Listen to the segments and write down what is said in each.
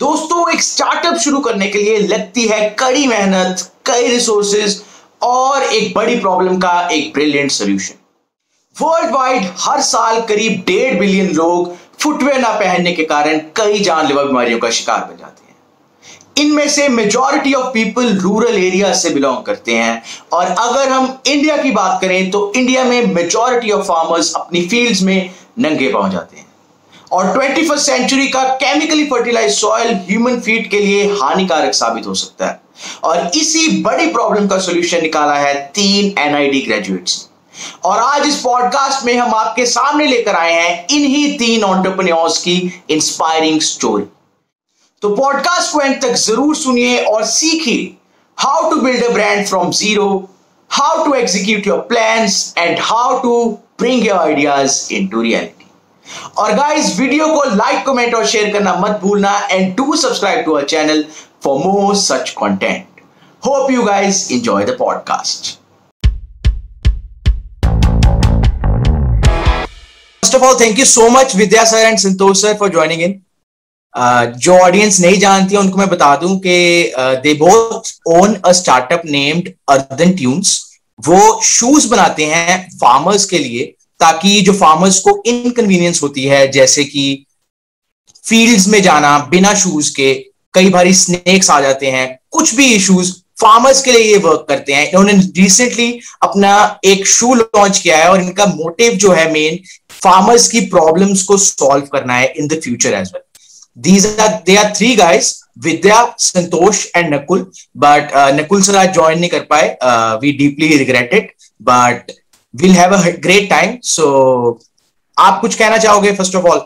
दोस्तों, एक स्टार्टअप शुरू करने के लिए लगती है कड़ी मेहनत, कई रिसोर्सेज और एक बड़ी प्रॉब्लम का एक ब्रिलियंट सोल्यूशन वर्ल्ड वाइड हर साल करीब डेढ़ बिलियन लोग फुटवेयर ना पहनने के कारण कई जानलेवा बीमारियों का शिकार बन जाते हैं। इनमें से majority of people rural area से बिलोंग करते हैं। और अगर हम इंडिया की बात करें तो इंडिया में मेजॉरिटी ऑफ़ फार्मर्स अपनी फील्ड्स में नंगे पहुँच जाते हैं। और ट्वेंटी फ़र्स्ट सेंचुरी का chemically fertilise soil human feed के लिए हानिकारक साबित हो सकता है। और इसी बड़ी प्रॉब्लम का सोल्यूशन निकाला है तीन एनआईडी ग्रेजुएट्स और आज इस पॉडकास्ट में हम आपके सामने लेकर आए हैं इन्हीं तीन ऑन्टरप्रन्योर्स की इंस्पायरिंग स्टोरी तो पॉडकास्ट को एंड तक ज़रूर सुनिए और सीखिए how to build a brand from zero how to execute your plans and how to bring your ideas into reality और गाइस वीडियो को लाइक कमेंट और शेयर करना मत भूलना and to subscribe to our channel for more such content hope you guys enjoy the podcast first of all thank you so much Vidya sir and Santosh sir for joining in जो audience नहीं जानती है, उनको मैं बता दूँ कि they both own a startup named Earthen Tunes वो शूज़ बनाते हैं फार्मर्स के लिए ताकि जो फार्मर्स को इनकन्वीनियंस होती है, जैसे कि फील्ड्स में जाना, बिना शूज़ के, कई बार स्नेक्स आ जाते हैं, कुछ भी इश्यूज़ फार्मर्स के लिए ये वर्क करते हैं। इन्होंने रिसेंटली अपना एक शू लॉन्च किया है और इनका मोटिव जो है मेन फार्मर्स की प्रॉब्लम्स को सॉल्व करना है in the future as well these are they are three guys Vidya Santosh and Nakul but Nakul sir आज ज्वाइन नहीं कर पाए we deeply regret it but will have a great time so आप कुछ कहना चाहोगे first of all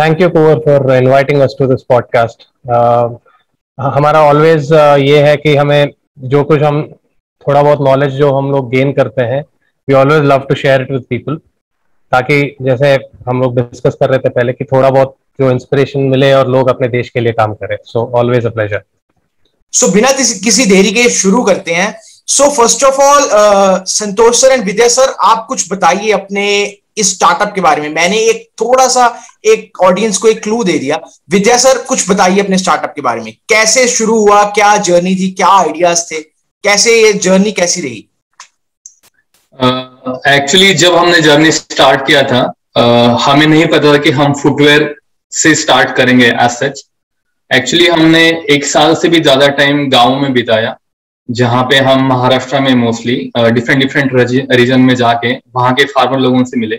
thank you Kuwar for inviting us to this podcast हमारा always uh, ये है कि हमें जो कुछ हम थोड़ा बहुत नॉलेज जो हम लोग गेन करते हैं we always love to share it with people ताकि जैसे हम लोग डिस्कस कर रहे थे पहले कि थोड़ा बहुत जो इंस्पिरेशन मिले और लोग अपने देश के लिए काम करें. So always a pleasure so बिना किसी देरी के शुरू करते हैं। So first of all Santosh sir and Vidya sir आप कुछ बताइए अपने इस स्टार्टअप के बारे में। मैंने एक थोड़ा सा एक ऑडियंस को एक क्लू दे दिया। विद्या सर कुछ बताइए अपने स्टार्टअप के बारे में। कैसे शुरू हुआ? क्या जर्नी थी? क्या आइडियाज़ थे? कैसे ये जर्नी कैसी रही? एक्चुअली uh, जब हमने जर्नी स्टार्ट किया था uh, हमें नहीं पता था कि हम फुटवेयर से स्टार्ट करेंगे एज सच एक्चुअली हमने एक साल से भी ज़्यादा टाइम गाँव में बिताया। जहाँ पे हम महाराष्ट्र में मोस्टली डिफरेंट डिफरेंट रीजन में जाके वहाँ के फार्मर लोगों से मिले।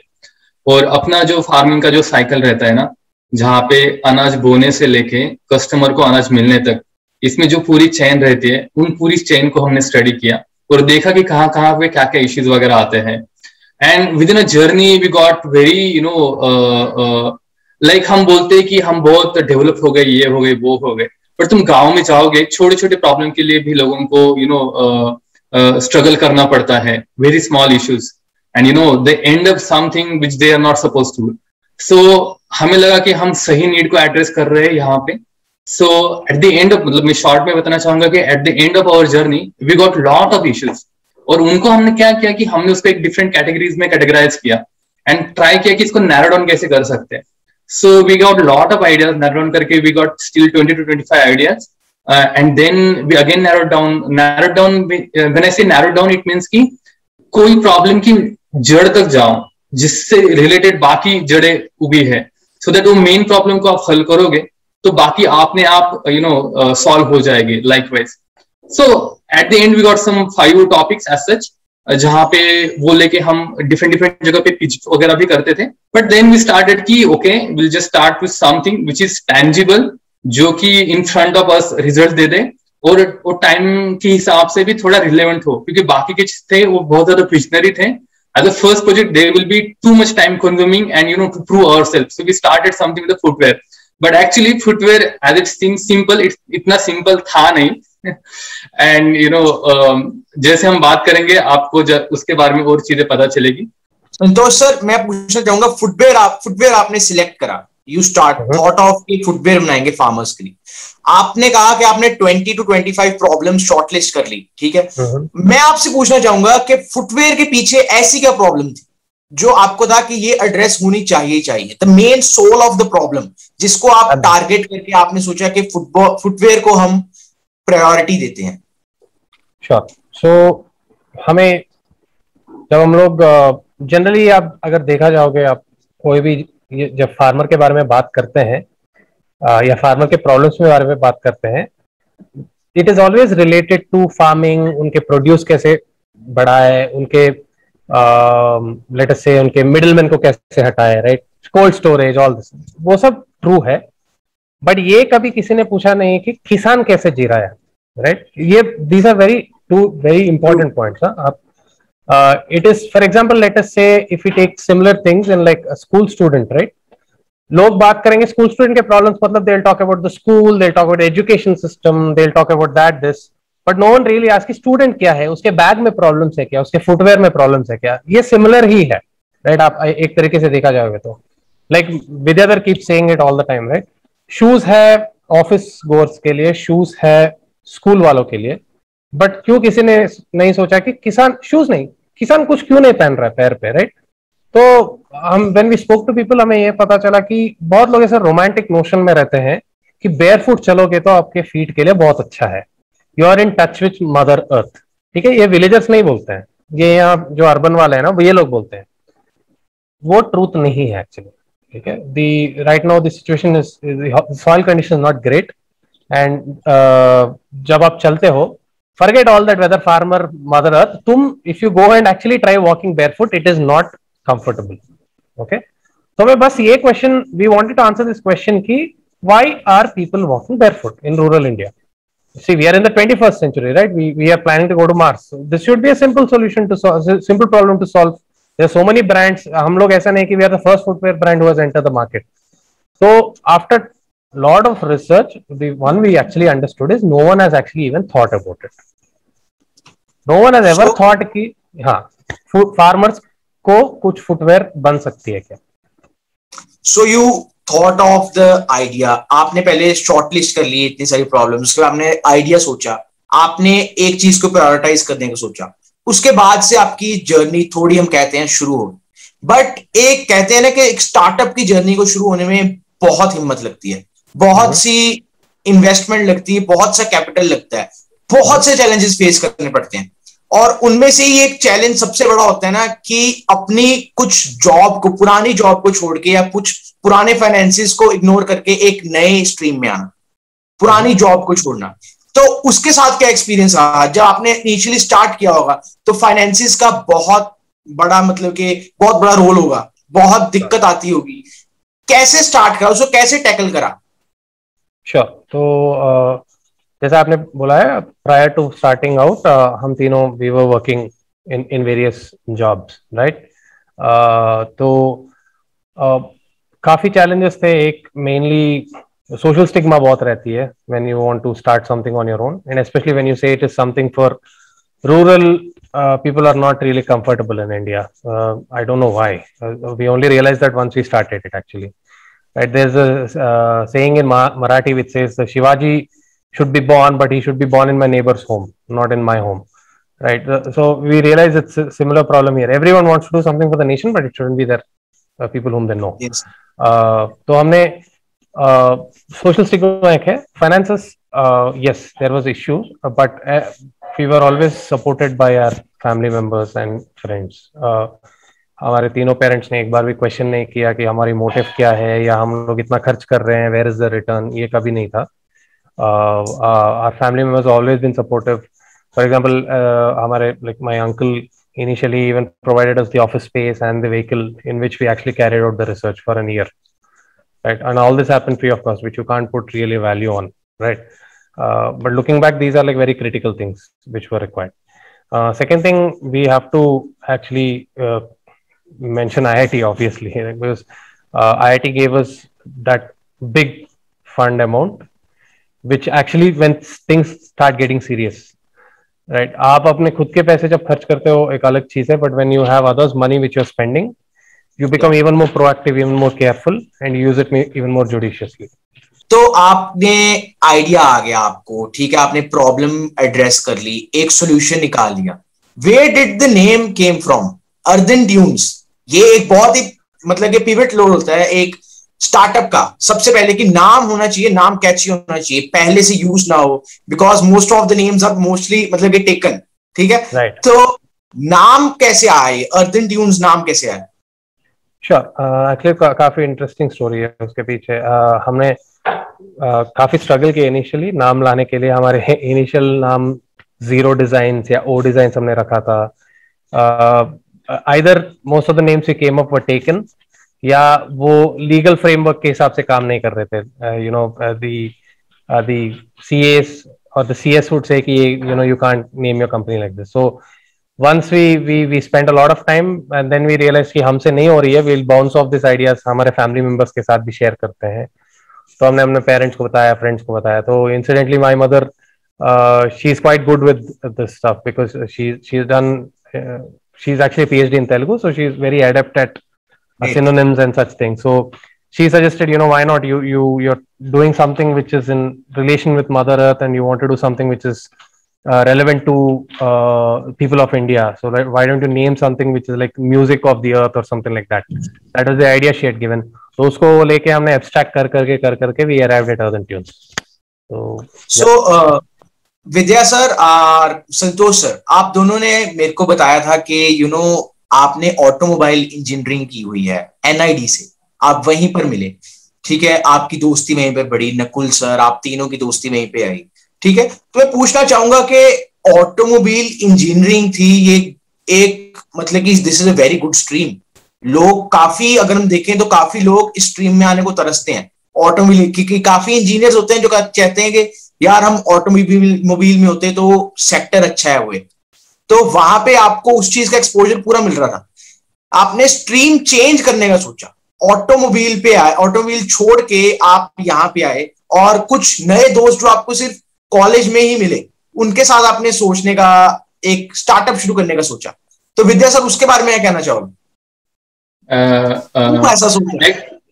और अपना जो फ़ार्मिंग का जो साइकिल रहता है ना, जहाँ पे अनाज बोने से लेके कस्टमर को अनाज मिलने तक, इसमें जो पूरी चेन रहती है, उन पूरी चेन को हमने स्टडी किया और देखा कि कहाँ कहाँ पे क्या क्या इश्यूज़ वगैरह आते हैं। And with in a journey we got very you know like हम बोलते हैं कि हम बहुत डेवलप हो गए, ये हो गए, वो हो गए। पर तुम गाँव में जाओगे छोटे छोटे प्रॉब्लम के लिए भी लोगों को यू नो स्ट्रगल करना पड़ता है very small issues and you know they end up something which they are not suppose to so हमें लगा कि हम सही नीड को एड्रेस कर रहे हैं यहाँ पे. So at the end of मतलब मैं शॉर्ट में बताना चाहूँगा कि at the end of our journey we got lot of issues और उनको हमने क्या किया कि हमने उसको एक डिफरेंट कैटेगरीज में कैटेगराइज किया. एंड ट्राई किया कि इसको नैरो डाउन कैसे कर सकते हैं. So we got a lot of ideas. Narrowed karke we got still 20 to 25 ideas. Uh, and then we again narrowed down. Narrowed down. Uh, when I say narrowed down, it means कि कोई problem की जड़ तक जाओ जिससे related बाकी जड़े उगी है सो दैट वो मेन प्रॉब्लम को आप हल करोगे तो बाकी आपने आप यू नो सॉल्व हो जाएगी likewise so at the end we got some five topics as such जहाँ पे वो लेके हम डिफरेंट डिफरेंट जगह पे पिच वगैरह भी करते थे। बट देन वी स्टार्टेड की okay will just start with something which is tangible जो कि in front of us result दे दे। और वो टाइम के हिसाब से भी थोड़ा रिलेवेंट हो, क्योंकि बाकी के थे, वो बहुत ज़्यादा विजनरी थे। As a first project they will be too much time consuming and you know to prove our self so we started something with footwear but actually footwear as it seem simple इतना simple था नहीं। And you know जैसे हम बात करेंगे आपको उसके बारे में और चीज़ें पता चलेगी। तो सर मैं पूछना चाहूँगा फुटवेयर आप फुटवेयर आपने सिलेक्ट करा। यू स्टार्ट थॉट ऑफ़ कि फुटवेयर बनाएँगे फार्मर्स के लिए। आपने कहा कि आपने 20 टू 25 प्रॉब्लम शॉर्टलिस्ट कर ली ठीक है? मैं आपसे पूछना चाहूँगा कि फुटवेयर के पीछे ऐसी क्या प्रॉब्लम थी जो आपको था कि ये एड्रेस होनी चाहिए चाहिए। The main soul of the problem जिसको आप टारगेट करके आपने सोचा कि फुटबॉल फुटवेयर को हम प्रायोरिटी देते हैं। श्योर. सो so, हमें जब हम लोग जनरली आप अगर देखा जाओगे आप कोई भी जब फार्मर के बारे में बात करते हैं या फार्मर के प्रॉब्लम्स के बारे में बात करते हैं it is always related to farming उनके प्रोड्यूस कैसे बढ़ाए उनके लेट से उनके मिडलमैन को कैसे हटाए right cold storage all this वो सब ट्रू है। बट ये कभी किसी ने पूछा नहीं कि किसान कैसे जी रहा है राइट ये these are very too very important points आप it is for example let us say if you take similar things in like school student right लोग बात करेंगे स्कूल स्टूडेंट के प्रॉब्लम्स मतलब they talk about the school they talk about education system they talk about that this but no one really आज की student क्या है? उसके बैग में प्रॉब्लम्स है क्या? उसके फुटवेयर में प्रॉब्लम्स है क्या? ये सिमिलर ही है राइट right? आप एक तरीके से देखा जाओगे तो। Like Vidyadhar keep saying it all the time right shoes है ऑफ़िस गोर्स के लिए शूज़ है स्कूल वालों के लिए। बट क्यों किसी ने नहीं सोचा कि किसान शूज़ नहीं, किसान कुछ क्यों नहीं पहन रहा है पैर पे राइट तो हम when we spoke to people हमें ये पता चला कि बहुत लोग ऐसे रोमांटिक नोशन में रहते हैं कि बेयर फुट चलोगे तो आपके फीट के लिए बहुत अच्छा है। You are in touch with mother earth ठीक है? ये विलेजर्स नहीं बोलते हैं। ये यहाँ जो अर्बन वाले हैं ना, वो ये लोग बोलते हैं। वो ट्रूथ नहीं है actually ठीक है दी right now the situation is soil condition not great and जब आप चलते हो forget all that whether farmer mother earth tum if you go and actually try walking barefoot it is not comfortable okay so मैं बस ये question we wanted to answer this question ki why are people walking barefoot in rural India see we are in the 21st century right we, we are planning to go to Mars so this should be a simple solution to solve simple problem to solve So many brands हम लोग ऐसा नहीं कि we are the first footwear brand was enter the market so after lot of research one we actually understood is no one has actually even thought about it no one has ever thought कि हाँ farmers को कुछ footwear बन सकती है क्या? So you thought of the idea आपने पहले शॉर्टलिस्ट कर ली इतनी सारी प्रॉब्लम्स के आपने आइडिया सोचा। आपने एक चीज़ को प्रायोरिटाइज करने का सोचा। उसके बाद से आपकी जर्नी थोड़ी हम कहते हैं शुरू हो बट एक कहते हैं ना कि एक स्टार्टअप की जर्नी को शुरू होने में बहुत हिम्मत लगती है। बहुत हम्म। सी इन्वेस्टमेंट लगती है बहुत सा कैपिटल लगता है। बहुत से चैलेंजेस फेस करने पड़ते हैं। और उनमें से ही एक चैलेंज सबसे बड़ा होता है ना कि अपनी कुछ जॉब को पुरानी जॉब को छोड़ के या कुछ पुराने फाइनेंसिस को इग्नोर करके एक नए स्ट्रीम में आना। पुरानी जॉब को छोड़ना। तो उसके साथ क्या एक्सपीरियंस रहा? जब आपने इनिशियली स्टार्ट किया होगा तो फाइनेंसिस का बहुत बड़ा मतलब कि बहुत बड़ा रोल होगा। बहुत दिक्कत आती होगी। कैसे स्टार्ट करा? उसको कैसे टैकल करा? Sure sure. तो जैसा आपने बोला है प्रायर टू स्टार्टिंग आउट हम तीनों we were working in in various jobs right तो uh, काफ़ी चैलेंजेस थे। एक मेनली सोशल स्टिग्मा बहुत रहती है when you want to start something on your own and specially when you say it is something for rural people are not really comfortable in India I don't know why we only realise that once we started it actually right there is a Marathi which says Shivaji should be born but he should be born in my neighbours home not in my home right so we realise it's similar problem here everyone wants to do something for the nation but it should be their people home they know तो हमने social stigma एक है finance yes there was issue but we are always supported by our family members and friends हमारे तीनों parents ने एक बार भी question नहीं किया कि हमारी मोटिव क्या है या हम लोग इतना खर्च कर रहे हैं वेयर इज़ द रिटर्न ये कभी नहीं था। Our family members always been supportive for example हमारे like my uncle initially even provided office space and the vehicle in which we actually carried out the research for an year Right, and all this happened free of cost, which you can't put really value on. Right, uh, but looking back, these are like very critical things which were required. Uh, second thing, we have to actually uh, mention IIT obviously because uh, IIT gave us that big fund amount which actually when things start getting serious right आप अपने खुद के पैसे जब खर्च करते हो एक अलग चीज है but when you have others money which you are spending you become even more proactive even more careful and use it even more judiciously. तो आपने आइडिया आ गया आपको ठीक है? आपने प्रॉब्लम एड्रेस कर ली एक सॉल्यूशन निकाल लिया। Where did the name came from Earthen Tunes ये एक बहुत ही मतलब कि पिवट लोड होता है एक स्टार्टअप का। सबसे पहले कि नाम होना चाहिए नाम कैची होना चाहिए पहले से यूज़ ना हो because most of the names are mostly मतलब कि टेकन ठीक है? Right. तो नाम कैसे आए? अर्दन ड्यून्स नाम कैसे आए? श्योर एक्चुअली uh, काफ़ी इंटरेस्टिंग स्टोरी है उसके पीछे। Uh, हमने uh, काफ़ी स्ट्रगल किया इनिशियली नाम लाने के लिए। हमारे इनिशियल नाम ज़ीरो डिज़ाइन या ओ डिज़ाइन हमने रखा था। Either most of the names we came up were taken या वो लीगल फ्रेमवर्क के हिसाब से काम नहीं कर रहे थे। You know the C S और the C S would say कि you know you can't name your company like this so once we we we spent a lot of time and then we realized कि हमसे नहीं हो रही है we'll bounce off this ideas हमारे family members के साथ भी share करते हैं तो हमने अपने पेरेंट्स को बताया फ्रेंड्स को बताया तो incidentally my mother she is quite good with this stuff because she she is done she is actually PhD in Telugu so she is very adept at uh, synonyms and such things so she suggested you know why not you you you're doing something which is in relation with mother earth and you want to do something which is uh, relevant to uh, people of india. So like, why don't you name something which is like music of the earth or something like that? That was the idea she had given. तो उसको लेके हमने abstract कर करके कर करके we arrived at Earthen Tunes तो so Vidya sir और संतोष सर आप दोनों ने मेरे को बताया था कि यू you नो know, आपने ऑटोमोबाइल इंजीनियरिंग की हुई है एनआईडी से। आप वहीं पर मिले। ठीक है आपकी दोस्ती वहीं पर बड़ी नकुल सर आप तीनों की दोस्ती वहीं पे आई। ठीक है? तो मैं पूछना चाहूँगा कि ऑटोमोबाइल इंजीनियरिंग थी, ये एक मतलब कि this is a very good stream लोग काफ़ी, अगर हम देखें तो काफ़ी लोग इस स्ट्रीम में आने को तरसते हैं। ऑटोमोबाइल क्योंकि काफ़ी इंजीनियर्स होते हैं जो कहते हैं कि, यार, हम ऑटोमोबाइल मोबाइल में होते तो सेक्टर अच्छा है वो। तो वहाँ पे आपको उस चीज़ का एक्सपोजर पूरा मिल रहा था। आपने स्ट्रीम चेंज करने का सोचा। ऑटोमोबाइल पे आए ऑटोमोबाइल छोड़ के आप यहाँ पे आए और कुछ नए दोस्त जो आपको सिर्फ़ कॉलेज में ही मिले। उनके साथ आपने सोचने का एक स्टार्टअप शुरू करने का सोचा। तो विद्या सर उसके बारे में क्या कहना चाहोगे? ऐसा सोचा?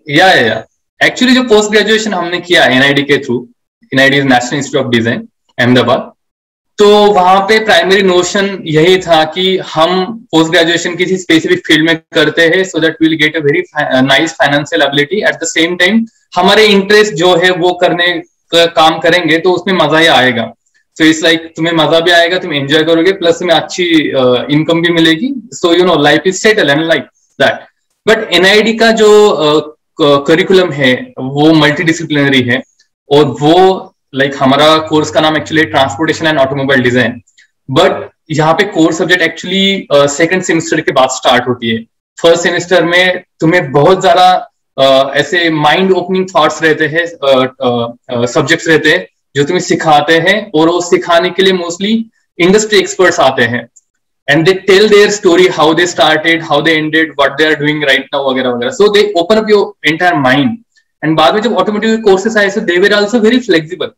या या एक्चुअली जो पोस्ट ग्रेजुएशन हमने किया एनआईडी के through NID National Institute of Design Ahmedabad तो वहाँ पे प्राइमरी नोशन यही था कि हम पोस्ट ग्रेजुएशन किसी स्पेसिफिक फ़ील्ड में करते हैं so that will get a very nice financial ability at the same time हमारे इंटरेस्ट जो है वो करने काम करेंगे तो उसमें मज़ा ही आएगा। सो इट्स लाइक तुम्हें मज़ा भी आएगा तुम एंजॉय करोगे प्लस तुम्हें अच्छी इनकम भी मिलेगी। So you know life is settle and like that but NID का जो करिकुलम है वो मल्टी डिसिप्लिनरी है और वो लाइक like, हमारा कोर्स का नाम actually transportation and automobile design but यहाँ पे core subject actually second semester के बाद स्टार्ट होती है। फ़र्स्ट सेमेस्टर में तुम्हें बहुत ज़्यादा ऐसे माइंड ओपनिंग थॉट्स रहते हैं सब्जेक्ट्स uh, uh, रहते हैं जो तुम्हें सिखाते हैं और वो सिखाने के लिए मोस्टली इंडस्ट्री एक्सपर्ट्स आते हैं। And they tell their story how they started how they ended what they are doing right now वगैरह वगैरह। So they open up your entire mind and बाद में जब ऑटोमेटिक कोर्सेस आए so they were also very flexible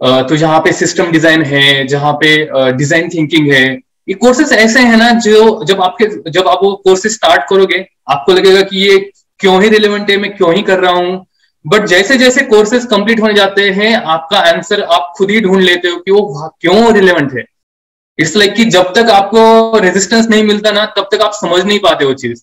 तो जहाँ पे system design है जहाँ पे डिज़ाइन थिंकिंग है ये कोर्सेस ऐसे हैं ना जो जब आपके जब आप वो कोर्सेज स्टार्ट करोगे आपको लगेगा कि ये क्यों ही रिलेवेंट है, मैं क्यों ही कर रहा हूँ? बट जैसे जैसे कोर्सेज कंप्लीट होने जाते हैं, आपका आंसर आप खुद ही ढूंढ लेते हो कि वो क्यों रिलेवेंट है। इट्स लाइक like कि जब तक आपको रेजिस्टेंस नहीं मिलता ना, तब तक आप समझ नहीं पाते वो चीज़।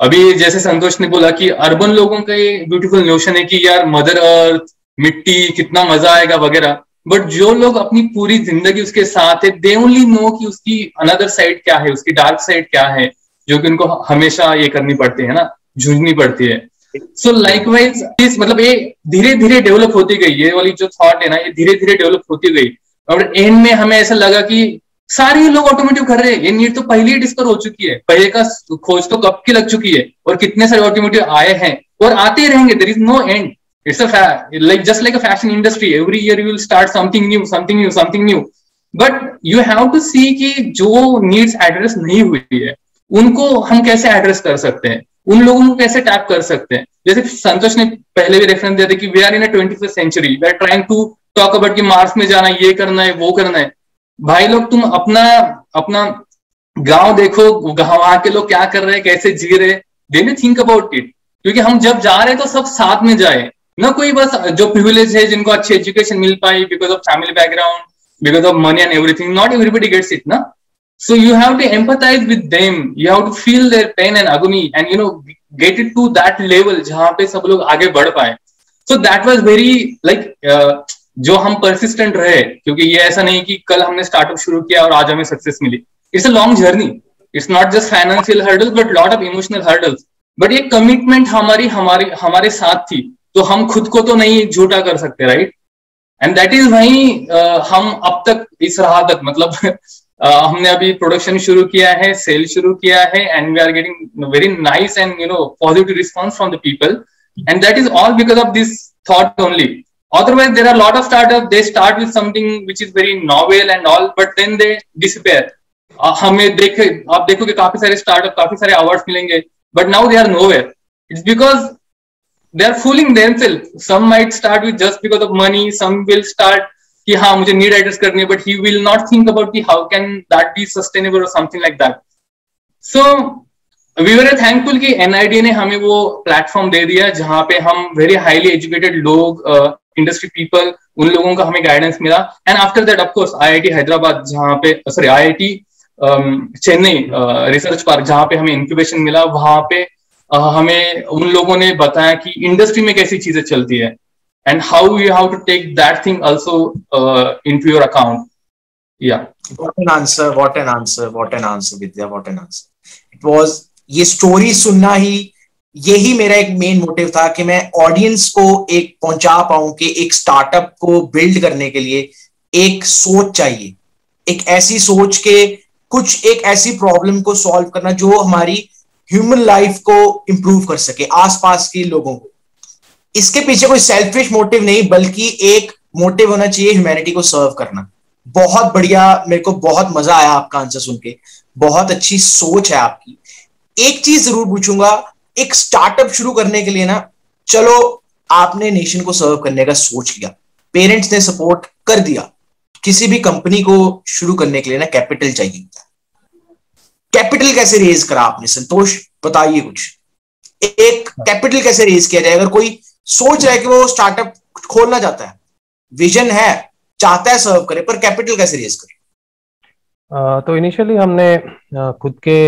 अभी जैसे संतोष ने बोला कि अर्बन लोगों का ये ब्यूटीफुल नोशन है कि यार मदर अर्थ मिट्टी, कितना मज़ा आएगा वगैरह। बट जो लोग अपनी पूरी ज़िंदगी उसके साथ है दे ओनली नो कि उसकी अनदर साइड क्या है, उसकी डार्क साइड क्या है, जो कि उनको हमेशा ये करनी पड़ती है ना। जूझनी पड़ती है। सो लाइकवाइज इस मतलब ये धीरे धीरे डेवलप होती गई, ये वाली जो थॉट है ना, ये धीरे धीरे डेवलप होती गई। और एंड में हमें ऐसा लगा कि सारे लोग ऑटोमेटिव कर रहे हैं। ये नीट तो पहले ही डिस्कर हो चुकी है। पहले का खोज तो कब की लग चुकी है? और कितने सारे ऑटोमेटिव आए हैं? और आते ही रहेंगे। There is no end it's like just like a fashion industry every year you will start something new something new something new but you have to see कि जो नीड्स एड्रेस नहीं हुई है, उनको हम कैसे एड्रेस कर सकते हैं? उन लोगों को कैसे टैप कर सकते हैं? जैसे संतोष ने पहले भी रेफरेंस दिया था कि we are in a twenty first century we are trying to talk about कि मार्स में जाना है, ये करना है, वो करना है। भाई लोग, तुम अपना अपना गाँव देखो वहाँ के लोग क्या कर रहे हैं, कैसे जी रहे दे थिंक अबाउट इट क्योंकि हम जब जा रहे हैं तो सब साथ में जाए। ना कोई बस जो प्रिविलेज है, जिनको अच्छी एजुकेशन मिल पाई because of family background because of money and everything not everybody gets it ना? So you have to empathize with them. You have to feel their pain and agony, and you know get it to that level जहाँ पे सब लोग आगे बढ़ पाए. So that was very like uh, जो हम persistent रहे क्योंकि ये ऐसा नहीं कि कल हमने स्टार्टअप शुरू किया और आज हमें सक्सेस मिली. It's a long journey. It's not just financial hurdles but lot of emotional hurdles. But ये कमिटमेंट हमारी हमारी हमारे साथ थी तो हम खुद को तो नहीं झूठा कर सकते राइट एंड दैट इज़ वही हम अब तक इस राह तक मतलब हमने अभी प्रोडक्शन शुरू किया है सेल शुरू किया है and we are getting very nice and you know positive response from the people and that is all because of this thought only otherwise there are lot of startup they start with something which is very novel and all but then they this हमें देखे, आप देखोगे काफ़ी सारे startup काफ़ी सारे award मिलेंगे but now they are no where it's because they are fooling them self some might start with just because of money some will start कि हाँ मुझे नीड एड्रेस करनी है but he will not think about कि how can that be sustainable और something like that so we were thankful कि NID ने हमें वो प्लेटफॉर्म दे दिया जहाँ पे हम वेरी हाईली एजुकेटेड लोग इंडस्ट्री uh, पीपल उन लोगों का हमें गाइडेंस मिला। And after that of course I I T Hyderabad जहाँ पे sorry I I T Chennai research park जहाँ पे हमें इंक्यूबेशन मिला। वहाँ पे uh, हमें उन लोगों ने बताया कि इंडस्ट्री में कैसी चीज़ें चलती है। And how you how to take that thing also into your account या What an answer, what an answer, what an answer, Vidya, what an answer. It was ये स्टोरी सुनना ही यही मेरा एक मेन मोटिव था कि मैं ऑडियंस को एक पहुँचा पाऊँ कि एक स्टार्टअप को बिल्ड करने के लिए एक सोच चाहिए। एक ऐसी सोच के कुछ एक ऐसी प्रॉब्लम को सॉल्व करना जो हमारी ह्यूमन लाइफ को इंप्रूव कर सके आसपास के लोगों को। इसके पीछे कोई सेल्फिश मोटिव नहीं, बल्कि एक मोटिव होना चाहिए ह्यूमैनिटी को सर्व करना। बहुत बढ़िया, मेरे को बहुत मज़ा आया आपका आंसर सुन के। बहुत अच्छी सोच है आपकी। एक चीज़ ज़रूर पूछूँगा, एक स्टार्टअप शुरू करने के लिए ना, चलो, आपने नेशन को सर्व करने का सोच लिया। पेरेंट्स ने सपोर्ट कर दिया। किसी भी कंपनी को शुरू करने के लिए ना कैपिटल चाहिए। कैपिटल कैसे रेज करा आपने, संतोष? बताइए कुछ। एक कैपिटल कैसे रेज किया जाए? अगर कोई सोच रहा है कि वो स्टार्टअप खोलना चाहता है। विजन है चाहता है सर्व करे पर कैपिटल कैसे रेज करे? तो इनिशियली हमने खुद के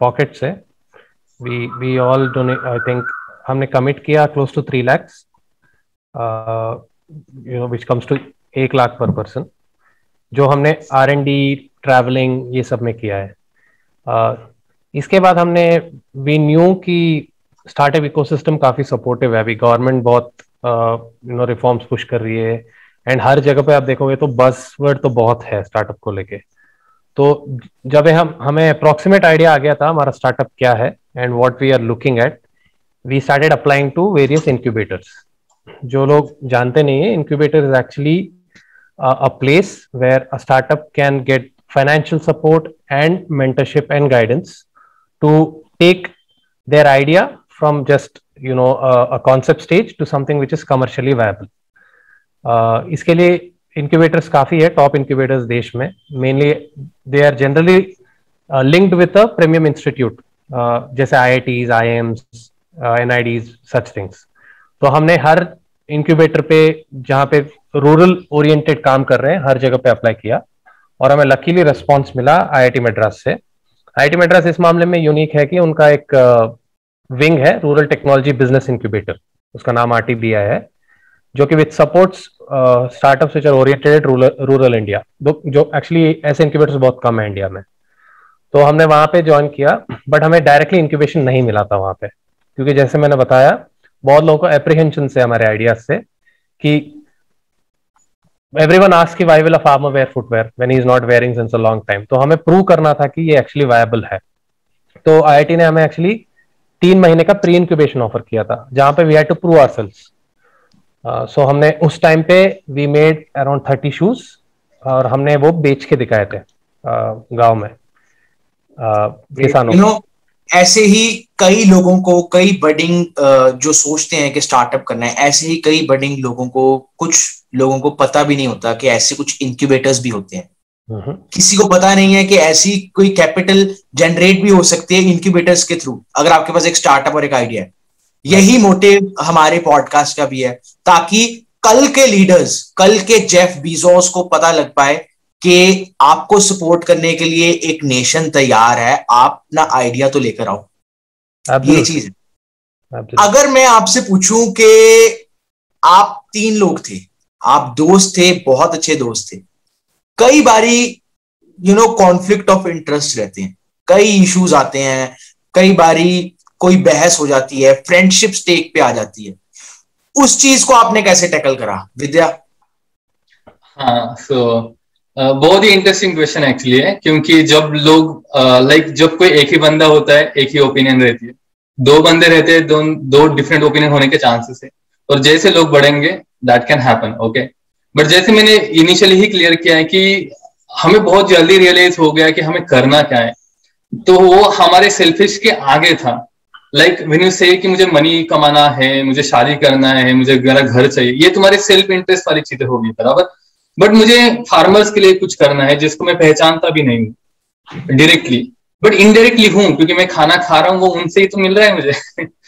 पॉकेट से we we all donate I think हमने कमिट किया close to three lakhs you know which comes to एक लाख पर पर्सन जो हमने आर एन डी ट्रैवलिंग ये सब में किया है। uh, इसके बाद हमने वी न्यू की स्टार्टअप इकोसिस्टम काफ़ी सपोर्टिव है। अभी गवर्नमेंट बहुत यू नो रिफॉर्म्स पुश कर रही है। एंड हर जगह पे आप देखोगे तो बस वर्ड तो बहुत है स्टार्टअप को लेके। तो जब हम, हमें अप्रोक्सीमेट आइडिया आ गया था हमारा स्टार्टअप क्या है and what we are looking at we started applying to various incubators जो लोग जानते नहीं है incubator is actually a place where a startup can get financial support and mentorship and guidance to take their idea from just you know a, a concept stage to something which is commercially viable uh, इसके लिए incubators काफ़ी है top incubators देश में mainly they are generally uh, linked with a premium institute uh, जैसे IITs, IIMs, uh, NIDs such things तो हमने हर इंक्यूबेटर पे जहाँ पे रूरल ओरिएंटेड काम कर रहे हैं हर जगह पे अप्लाई किया और हमें लकीली रिस्पॉन्स मिला आईआईटी मद्रास से आईआईटी मद्रास इस मामले में यूनिक है कि उनका एक विंग है रूरल टेक्नोलॉजी बिज़नेस इंक्यूबेटर उसका नाम आरटीबीआई है, जो कि with supports startup which are oriented rural India जो एक्चुअली ऐसे इंक्यूबेटर्स बहुत कम है इंडिया में। तो हमने वहाँ पे ज्वाइन किया बट हमें डायरेक्टली इंक्यूबेशन नहीं मिला था वहाँ पे। क्योंकि जैसे मैंने बताया, बहुत लोगों को एप्रीहेंशन से, हमारे आइडियाज़ से, कि everyone asks कि why will a farmer wear footwear when he is not wearing since a long time? तो हमें प्रूव करना था कि ये एक्चुअली वायबल है। तो आईआईटी ने हमें एक्चुअली तीन महीने का प्री इंक्यूबेशन ऑफ़र किया था जहाँ पे we had to prove ourselves so हमने उस टाइम पे we made around thirty shoes और हमने वो बेच के दिखाए थे uh, गाँव में uh, किसानों you know, ऐसे ही कई लोगों को कई बडिंग जो सोचते हैं कि स्टार्टअप करना है ऐसे ही कई बडिंग लोगों को कुछ लोगों को पता भी नहीं होता कि ऐसे कुछ इंक्यूबेटर्स भी होते हैं। किसी को पता नहीं है कि ऐसी कोई कैपिटल जनरेट भी हो सकती है इंक्यूबेटर्स के थ्रू अगर आपके पास एक स्टार्टअप और एक आइडिया है। यही मोटिव हमारे पॉडकास्ट का भी है ताकि कल के लीडर्स कल के जेफ बीजोस को पता लग पाए कि आपको सपोर्ट करने के लिए एक नेशन तैयार है आप अपना आइडिया तो लेकर आओ। ये चीज़ है। अगर मैं आपसे पूछूँ कि आप तीन लोग थे आप दोस्त थे बहुत अच्छे दोस्त थे कई बारी you know conflict of interest रहते हैं। कई इश्यूज़ आते हैं कई बारी कोई बहस हो जाती है फ्रेंडशिप स्टेक पे आ जाती है। उस चीज़ को आपने कैसे टैकल करा विद्या? हाँ सो so, uh, बहुत ही इंटरेस्टिंग क्वेश्चन एक्चुअली है क्योंकि जब लोग लाइक uh, like, जब कोई एक ही बंदा होता है एक ही ओपिनियन रहती है। दो बंदे रहते हैं दो दो डिफरेंट ओपिनियन होने के चांसेस है। और जैसे लोग बढ़ेंगे that can happen okay but जैसे मैंने इनिशियली ही क्लियर किया है कि हमें बहुत जल्दी रियलाइज़ हो गया कि हमें करना क्या है। तो वो हमारे सेल्फिश के आगे था। लाइक वेन यू से कि मुझे मनी कमाना है, मुझे शादी करना है, मुझे मेरा घर चाहिए, ये तुम्हारे सेल्फ इंटरेस्ट वाली चीज़ें होगी बराबर? बट मुझे फार्मर्स के लिए कुछ करना है जिसको मैं पहचानता भी नहीं हूँ डायरेक्टली बट इनडायरेक्टली हूँ, क्योंकि मैं खाना खा रहा हूँ, वो उनसे ही तो मिल रहा है मुझे।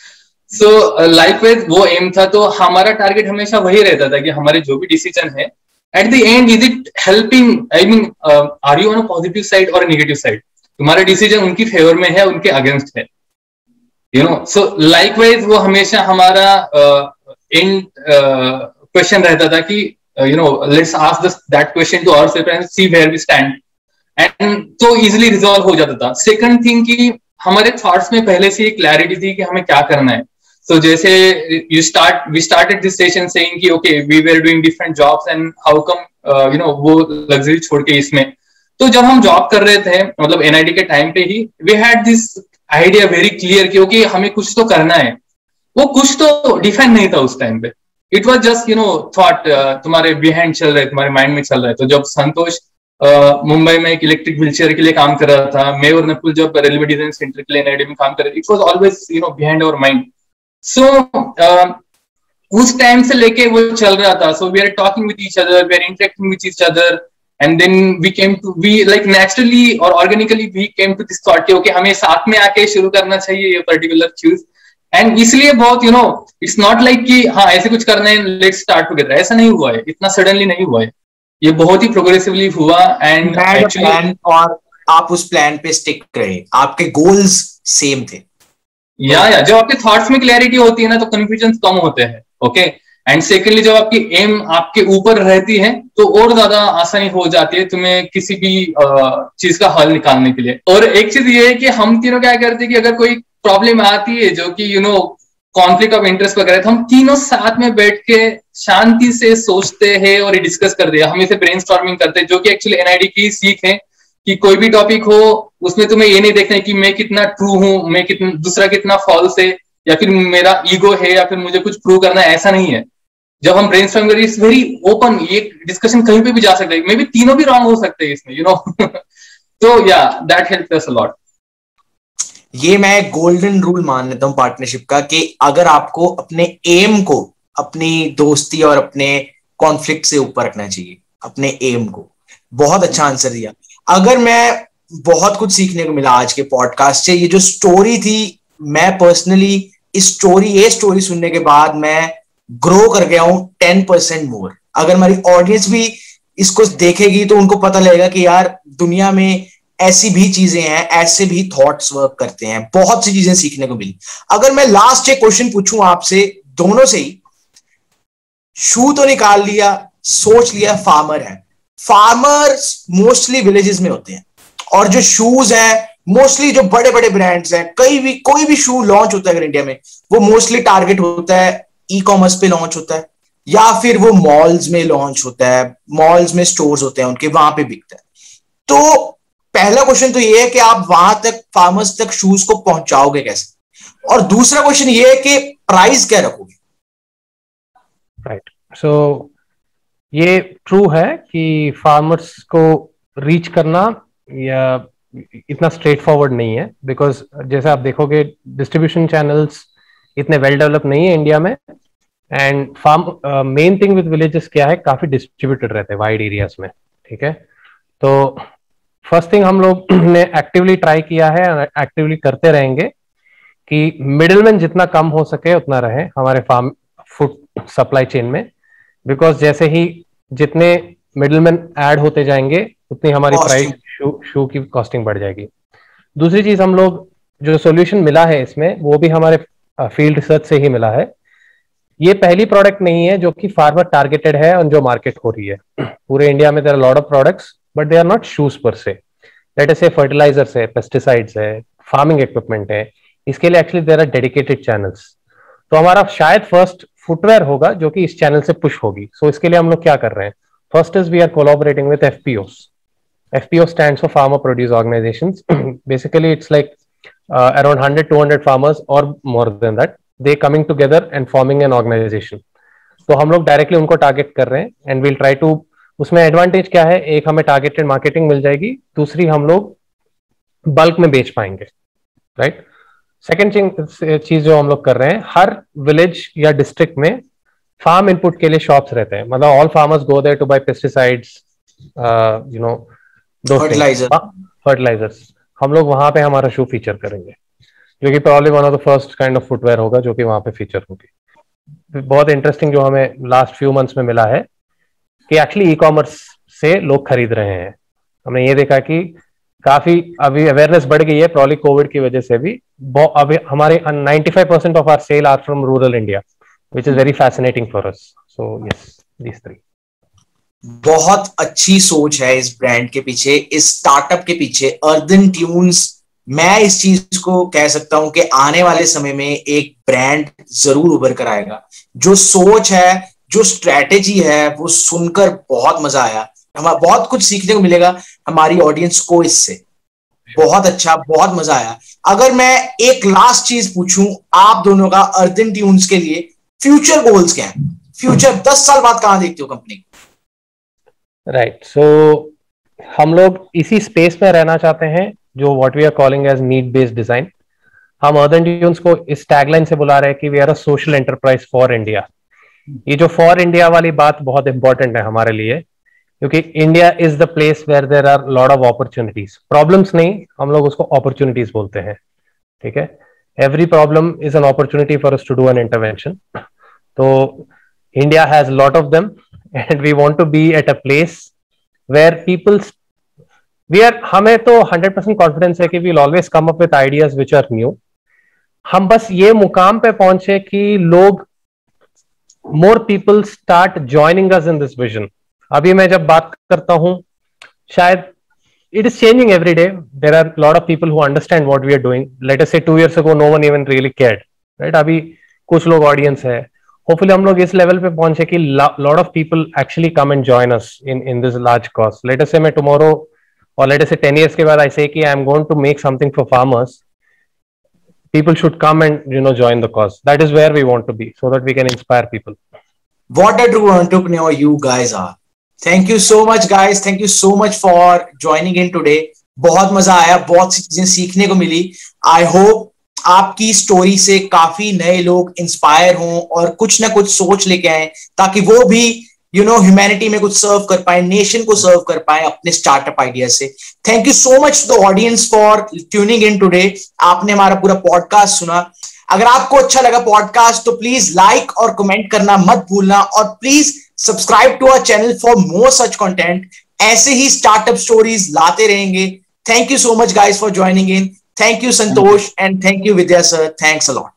सो लाइफ वेज वो एम था तो हमारा टारगेट हमेशा वही रहता था कि हमारे जो भी डिसीज़न है at the end is it helping I mean are you on positive side और नेगेटिव साइड तुम्हारा डिसीज़न उनकी फेवर में है उनके अगेंस्ट है। You know so likewise वो हमेशा हमारा एंड uh, क्वेश्चन uh, रहता था कि you know let's ask that question to our and see where we stand and तो इजिली रिजॉल्व हो जाता था। सेकंड थिंग की हमारे थॉट्स में पहले से क्लैरिटी थी कि हमें क्या करना है। So जैसे you start we started this session saying कि okay we were doing different jobs and how come uh, you know वो luxury छोड़ के इसमें। तो जब हम जॉब कर रहे थे मतलब एनआईटी के टाइम पे ही we had this idea very clear क्योंकि हमें कुछ तो करना है। वो कुछ तो डिफाइन नहीं था उस टाइम पे। It was just you know thought तुम्हारे बिहाइंड चल रहे तुम्हारे माइंड में चल रहा तो जब संतोष मुंबई में एक इलेक्ट्रिक व्हीलचेयर के लिए काम कर रहा था मैं और नकुल जब रेलवे डिज़ाइन सेंटर के लिए एनआईडी में काम कर रहे it was always you know behind our mind so उस टाइम से लेके वो चल रहा था. So we are talking with each other we are interacting with each other and then we came to we like naturally और organically we came to this thought कि okay हमें साथ में आके शुरू करना चाहिए ये पर्टिकुलर चीज़ एंड इसलिए बहुत you know it's not like कि हाँ ऐसे कुछ करना है लेट्स स्टार्ट टुगेदर ऐसा नहीं हुआ है. इतना सडनली नहीं हुआ है. ये बहुत ही प्रोग्रेसिवली हुआ एंड एक्चुअली और आप उस प्लान पे स्टिक रहे. आपके गोल्स सेम थे. या या, जब आपके थॉट्स में क्लैरिटी होती है ना तो कंफ्यूजन कम होते हैं ओके एंड सेकेंडली जब आपकी एम आपके ऊपर रहती है तो और ज़्यादा आसानी हो जाती है तुम्हें किसी भी चीज़ का हल निकालने के लिए। और एक चीज़ ये है कि हम तीनों क्या करते हैं कि अगर कोई प्रॉब्लम आती है, जो कि you know conflict of interest वगैरह तो हम तीनों साथ में बैठ के शांति से सोचते हैं और डिस्कस करते हैं। हम इसे ब्रेन करते हैं, जो कि एक्चुअली एनआईडी की सीख है। कि कोई भी टॉपिक हो, उसमें तुम्हें ये नहीं देखना है कि मैं कितना ट्रू हूँ, मैं कितना, दूसरा कितना फॉल्स है, या फिर मेरा ईगो है, या फिर मुझे कुछ प्रूव करना है, ऐसा नहीं है। जब हम brainstorm it's very open ये डिस्कशन कहीं पे भी जा सकता है। मे बी तीनों भी रॉन्ग हो सकते हैं इसमें यू नो तो या दैट हेल्प अस अलॉट ये मैं गोल्डन रूल मान लेता हूँ पार्टनरशिप का, कि अगर आपको अपने एम को, अपनी दोस्ती और अपने कॉन्फ्लिक्ट से ऊपर रखना चाहिए, अपने एम को। बहुत अच्छा आंसर दिया। अगर मैं बहुत कुछ सीखने को मिला आज के पॉडकास्ट से, ये जो स्टोरी थी, मैं पर्सनली इस स्टोरी ये स्टोरी सुनने के बाद मैं ग्रो कर गया हूँ टेन परसेंट मोर अगर हमारी ऑडियंस भी इसको देखेगी तो उनको पता लगेगा कि यार, दुनिया में ऐसी भी चीज़ें हैं, ऐसे भी थॉट्स वर्क करते हैं। बहुत सी चीज़ें सीखने को मिली। अगर मैं लास्ट एक क्वेश्चन पूछूँ आपसे, दोनों से ही, शू तो निकाल लिया, सोच लिया फार्मर है। फार्मर्स मोस्टली विलेजेस में होते हैं। और जो शूज़ हैं मोस्टली जो बड़े बड़े ब्रांड्स हैं, कई भी, कोई भी शू लॉन्च होता है अगर इंडिया में, वो मोस्टली टारगेट होता है ई कॉमर्स पे लॉन्च होता है, या फिर वो मॉल्स में लॉन्च होता है मॉल्स में स्टोर्स होते हैं, उनके वहाँ पे बिकता है। तो पहला क्वेश्चन तो ये है कि आप वहाँ तक फार्मर्स तक शूज़ को पहुंचाओगे कैसे? और दूसरा क्वेश्चन ये है कि प्राइस क्या रखोगे? राइट सो ये ट्रू है कि फार्मर्स को रीच करना या इतना स्ट्रेट फॉरवर्ड नहीं है बिकॉज़ जैसे आप देखोगे डिस्ट्रीब्यूशन चैनल्स इतने वेल डेवलप नहीं है इंडिया में and farm main thing with villages क्या है, काफ़ी डिस्ट्रीब्यूटेड रहते हैं वाइड एरियाज़ में, ठीक है? तो फ़र्स्ट थिंग हम लोग ने एक्टिवली ट्राई किया है एक्टिवली करते रहेंगे कि मिडिलमैन जितना कम हो सके उतना रहे हमारे फार्म फ़ूड सप्लाई चेन में। बिकॉज़ जैसे ही जितने मिडलमैन ऐड होते जाएँगे उतनी हमारी प्राइस शू शू की कॉस्टिंग बढ़ जाएगी। दूसरी चीज़ हम लोग जो सोल्यूशन मिला है इसमें वो भी हमारे फ़ील्ड रिसर्च से ही मिला है। ये पहली प्रोडक्ट नहीं है जो कि फार्मर टारगेटेड है और जो मार्केट हो रही है। पूरे इंडिया में there lot of products but they are not shoes per se late say fertilizers है पेस्टिसाइड्स है फ़ार्मिंग इक्विपमेंट है। इसके लिए actually there are dedicated channels तो हमारा शायद फ़र्स्ट फुटवेयर होगा जो कि इस चैनल से पुश होगी सो so इसके लिए हम लोग क्या कर रहे हैं first is we are collaborating with F P Os FPO stands for Farmer Produce Organizations. Basically, it's like uh, around 100, 200 farmers or more than that. They coming together and forming an organization. तो हम लोग directly उनको target कर रहे हैं and will try to उसमें advantage क्या है एक हमें टारगेटेड मार्केटिंग मिल जाएगी दूसरी हम लोग बल्क में बेच पाएँगे राइट सेकेंड चीज़ जो हम लोग कर रहे हैं हर विलेज या डिस्ट्रिक्ट में फार्म इनपुट के लिए शॉप्स रहते हैं। मतलब all farmers go there to buy pesticides you know fertiliser fertilisers हम लोग वहाँ पे हमारा शू फीचर करेंगे। जो कि probably one of the first kind of footwear होगा जो कि वहाँ पे फीचर होगी। बहुत इंटरेस्टिंग जो हमें लास्ट फ्यू मंथ्स में मिला है कि एक्चुअली ई कॉमर्स से लोग खरीद रहे हैं। हमने ये देखा कि काफ़ी अभी अवेयरनेस बढ़ गई है प्रॉली कोविड की वजह से भी। अभी हमारे 95 percent of our sale are from rural India which is very fascinating for us so yes these three बहुत अच्छी सोच है इस ब्रांड के पीछे, इस स्टार्टअप के पीछे अर्दन ट्यून्स मैं इस चीज़ को कह सकता हूँ कि आने वाले समय में एक ब्रांड ज़रूर उभर कर आएगा। जो सोच है, जो स्ट्रेटेजी है, वो सुनकर बहुत मज़ा आया। हमारा बहुत कुछ सीखने को मिलेगा। हमारी ऑडियंस को इससे। बहुत अच्छा बहुत मज़ा आया। अगर मैं एक लास्ट चीज़ पूछूँ आप दोनों का अर्दन ट्यून्स के लिए फ्यूचर गोल्स क्या है? फ्यूचर दस साल बाद कहाँ देखते हो कंपनी राइट. सो हम लोग इसी स्पेस में रहना चाहते हैं, जो what we are calling as need based design हम अर्दन ट्यून्स को इस टैगलाइन से बुला रहे हैं कि we are a social enterprise for India ये जो फॉर इंडिया वाली बात बहुत इंपॉर्टेंट है हमारे लिए। क्योंकि India is the place where there are lot of opportunities problems नहीं, हम लोग उसको अपॉर्चुनिटीज़ बोलते हैं, ठीक है? Every problem is an opportunity for us to do an intervention तो India has lot of them and we want to be at a place where people we are हमें तो 100% कॉन्फिडेंस है कि we'll always come up with ideas which are new हम बस ये मुकाम पे पहुँचे कि लोग more people start joining us in this vision अभी मैं जब बात करता हूँ, शायद it is changing every day there are lot of people who understand what we are doing let's say two years ago no one even really cared right अभी कुछ लोग ऑडियंस है। होपफुली हम लोग इस लेवल पे पहुँचे कि lot of people actually come and join us in in this large cause let's say मैं टुमोरो और लेट से टेन ईयर्स के बाद ऐसे से I am going to make something for farmers people should come and you know join the cause that is where we want to be so that we can inspire people what a true entrepreneur you guys are thank you so much guys. Thank you so much for joining in today. बहुत मज़ा आया, बहुत सी चीज़ें सीखने को मिली। I hope आपकी story से काफ़ी नए लोग इंस्पायर हों और कुछ ना कुछ सोच लेके आए, ताकि वो भी यू नो ह्यूमैनिटी में कुछ सर्व कर पाए नेशन को सर्व कर पाए अपने स्टार्टअप आइडिया से। Thank you so much the audience for tuning in today आपने हमारा पूरा पॉडकास्ट सुना। अगर आपको अच्छा लगा पॉडकास्ट तो प्लीज़ लाइक और कमेंट करना मत भूलना और please subscribe to our channel for more such content ऐसे ही स्टार्टअप स्टोरीज लाते रहेंगे. Thank you so much guys for joining in thank you Santosh and thank you Vidya sir thanks a lot.